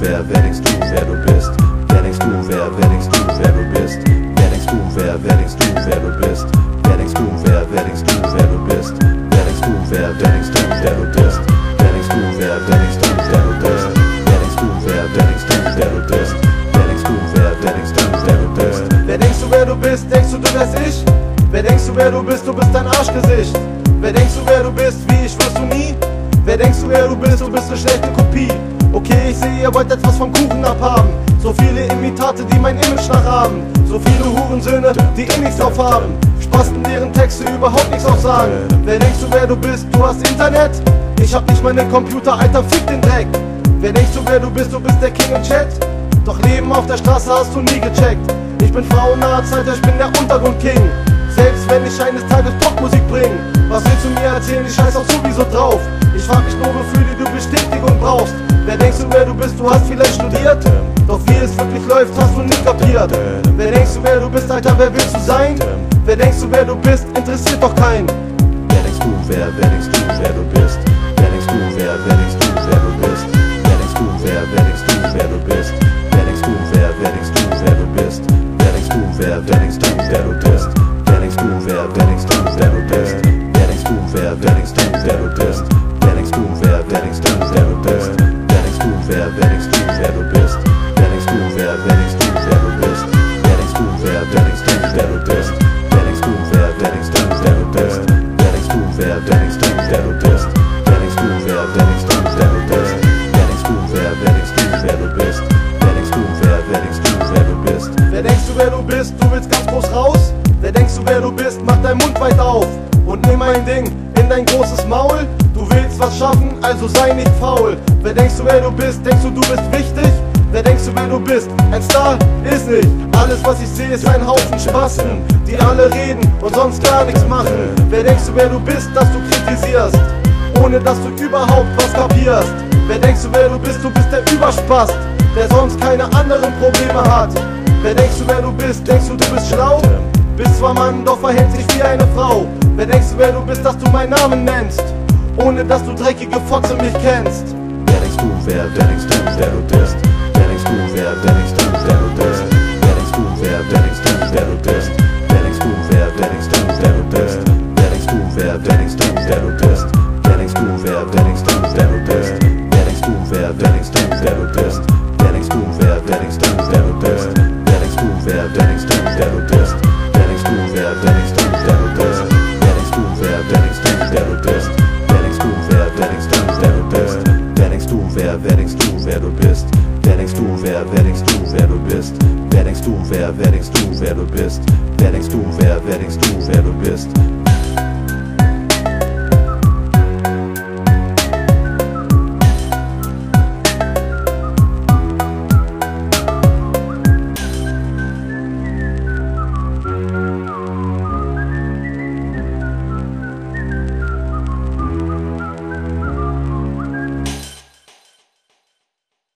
wer, wer denkst du, wer du bist? Wer denkst du, wer, wer denkst du, wer du bist? Wer denkst du, wer, wer denkst du, wer du bist? Wer denkst du, wer, wer denkst du, wer du bist? Wer denkst du, wer, wer denkst du, wer du bist? Wer denkst du, wer, wer denkst du, wer du bist? Wer denkst du, wer, wer denkst du, wer du bist? Wer denkst du, wer, wer denkst du, wer du bist? Wer denkst du, wer du bist? Denkst du, du wärst ich? Wer denkst du, wer du bist? Du bist dein Arschgesicht. Wer denkst du, wer du bist? Wie ich wirst du nie? Wer denkst du, wer du bist? Du bist eine schlechte Kopie. Okay, ich sehe, ihr wollt etwas vom Kuchen abhaben. So viele Imitate, die mein Image nachhaben. So viele Hurensöhne, die eh nichts drauf haben. Spasten, deren Texte überhaupt nichts aussagen. Wer denkst du, wer du bist? Du hast Internet? Ich hab nicht meinen Computer, Alter, fick den Dreck. Wer denkst du, wer du bist? Du bist der King im Chat. Doch Leben auf der Straße hast du nie gecheckt. Ich bin Frauenarzt, Alter, ich bin der Untergrund-King. Selbst wenn ich eines Tages Popmusik bring. Was willst du mir erzählen? Ich scheiß auch sowieso drauf. Ich frag mich nur, wofür du Bestätigung brauchst. Wer denkst du, wer du bist? Du hast vielleicht studiert. Doch wie es wirklich läuft, hast du nicht kapiert. Wer denkst du, wer du bist, Alter, wer willst du sein? Wer denkst du, wer du bist, interessiert doch keinen. Wer denkst du, wer, wer denkst du, wer du bist? Wer denkst du, wer, wer denkst du, wer du bist? Wer denkst du, wer, wer denkst du, wer du bist? Wer du bist? Wer denkst du, wer, wer denkst du, wer du bist? Wer denkst du, wer, wer denkst du, wer du bist? Wer denkst du, wer, wer denkst du, wer du bist? Wer denkst du, wer, wer denkst du, wer du bist? Wer denkst du, wer, wer denkst du, wer du bist? Wer denkst du, wer, wer denkst du, wer du bist? Wer denkst du, wer, wer denkst du, wer du bist? Wer denkst du, wer du bist? Du willst ganz groß raus? Wer denkst du, wer du bist? Mach deinen Mund weit auf und nimm ein Ding in dein großes Maul. Du willst was schaffen, also sei nicht faul. Wer denkst du, wer du bist? Denkst du, du bist wichtig? Wer denkst du, wer du bist? Ein Star ist nicht. Alles, was ich sehe, ist ein Haufen Spasten, die alle reden und sonst gar nichts machen. Wer denkst du, wer du bist, dass du kritisierst, ohne dass du überhaupt was kapierst? Wer denkst du, wer du bist? Du bist der Überspast, der sonst keine anderen Probleme hat. Wer denkst du, wer du bist? Denkst du, du bist schlau? Bist zwar Mann, doch verhält sich wie eine Frau. Wer denkst du, wer du bist, dass du meinen Namen nennst? Ohne dass du dreckige Fotze mich kennst. Wer denkst du, wer, wer denkst du, wer du bist? Wer denkst du, wer, wer denkst du, wer du bist? Wer denkst du, wer, wer denkst du, wer du bist? Wer denkst du, wer, wer denkst du, wer du bist? Wer denkst du, wer, wer denkst du, denkst du, wer, wer denkst du, wer du bist? Wer denkst du, wer, wer denkst du, wer du bist? Wer denkst du, wer, wer denkst du, wer du bist?